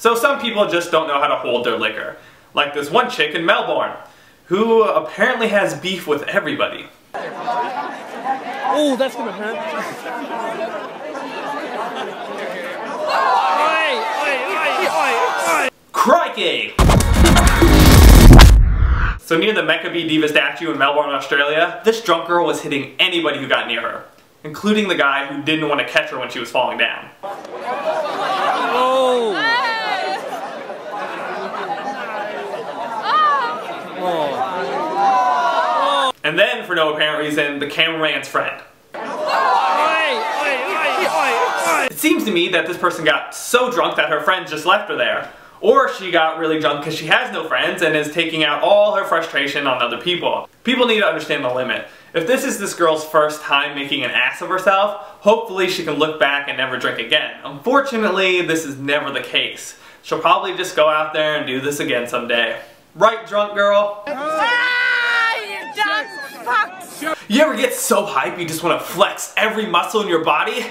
So some people just don't know how to hold their liquor. Like this one chick in Melbourne, who apparently has beef with everybody. Oh, that's gonna hurt. Crikey! So near the Makybe Diva statue in Melbourne, Australia, this drunk girl was hitting anybody who got near her, including the guy who didn't want to catch her when she was falling down. And then, for no apparent reason, the cameraman's friend. It seems to me that this person got so drunk that her friends just left her there. Or she got really drunk because she has no friends and is taking out all her frustration on other people. People need to understand the limit. If this is this girl's first time making an ass of herself, hopefully she can look back and never drink again. Unfortunately, this is never the case. She'll probably just go out there and do this again someday. Right, drunk girl? You ever get so hype you just want to flex every muscle in your body?